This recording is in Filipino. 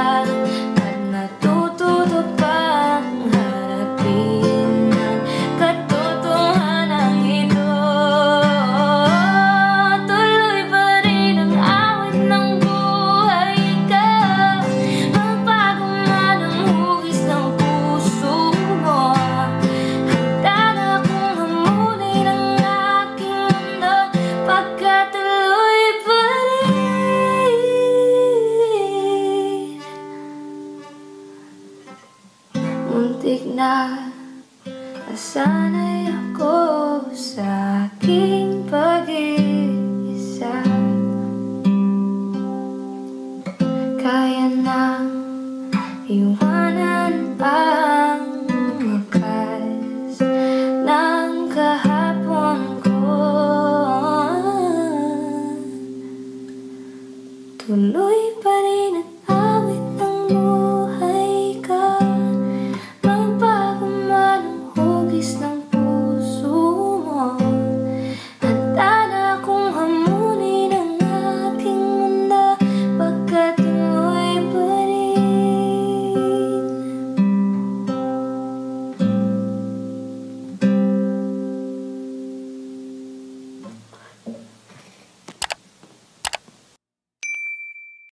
Tanggap na Muntik na. Nasanay ako sa aking pag-iisa. Kaya nang iwanan ang wakas ng kahapon ko. Tuloy pa rin at